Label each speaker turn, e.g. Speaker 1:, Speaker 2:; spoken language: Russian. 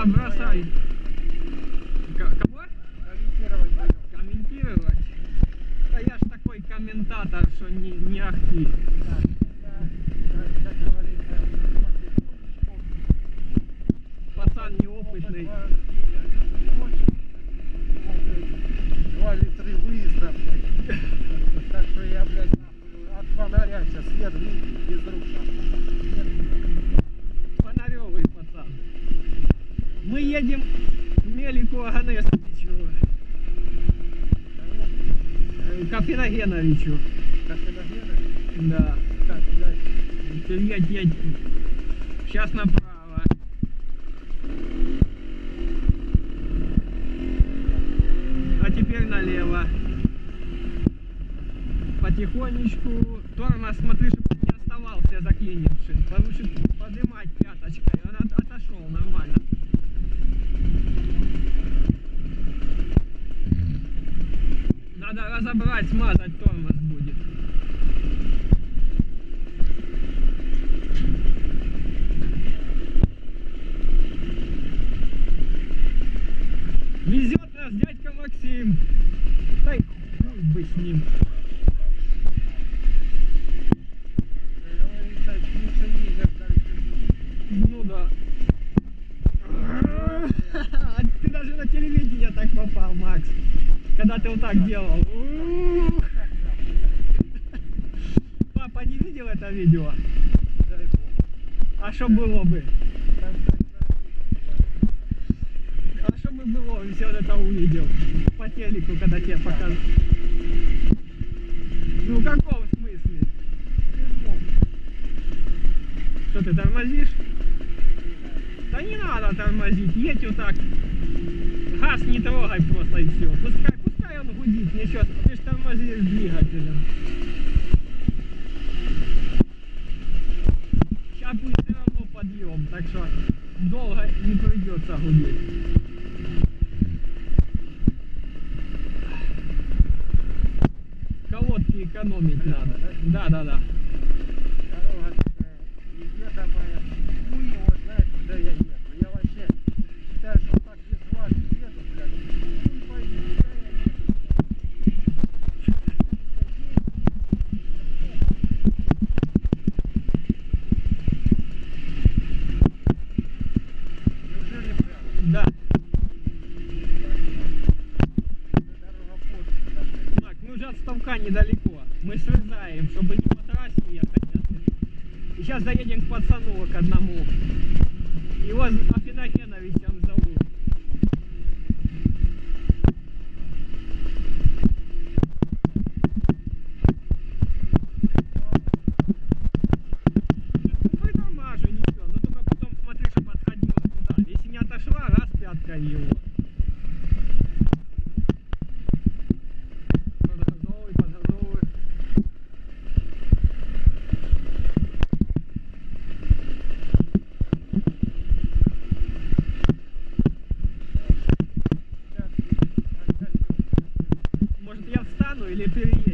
Speaker 1: Да, бросай. Кого?
Speaker 2: Комментировать будем.
Speaker 1: Комментировать? Да я ж такой комментатор, что не, не ахти.
Speaker 2: Да.
Speaker 1: Пацан неопытный. Едем Мелику Аганесовичу, э,
Speaker 2: это делает?
Speaker 1: Да.
Speaker 2: Так.
Speaker 1: Ты едь, едь. Сейчас направо. А теперь налево. Потихонечку. Тормоз, смотри, чтобы не оставался заклинивший. Лучше поднимать пяточкой. Он от- отошел нормально. Разобрать, смазать тормоз будет. Везет нас дядька Максим. Дай хуй бы с ним. Ну да. А Ты даже на телевидение так попал, Макс. Когда ты вот так делал. Папа не видел это видео? А что было бы? А что бы было, если он это увидел? По телеку, когда тебе показывают. Ну, в каком смысле? Что ты тормозишь? Да не надо тормозить, едь вот так. Газ не трогай просто и все. Пускай, гудит, несет. Ты ж тормозишь двигателем. Сейчас будет все равно подъем, так что долго не придется гудеть. Колодки экономить надо. Да, да, да. Недалеко. Мы срезаем, чтобы не по трассе ехать. Сейчас заедем к пацану к одному. Его Афиногеновичем зовут. Ну, притормаживай, ничего. Но только потом смотри, чтобы отходила. Если не отошла, раз пяткой его. ali, é.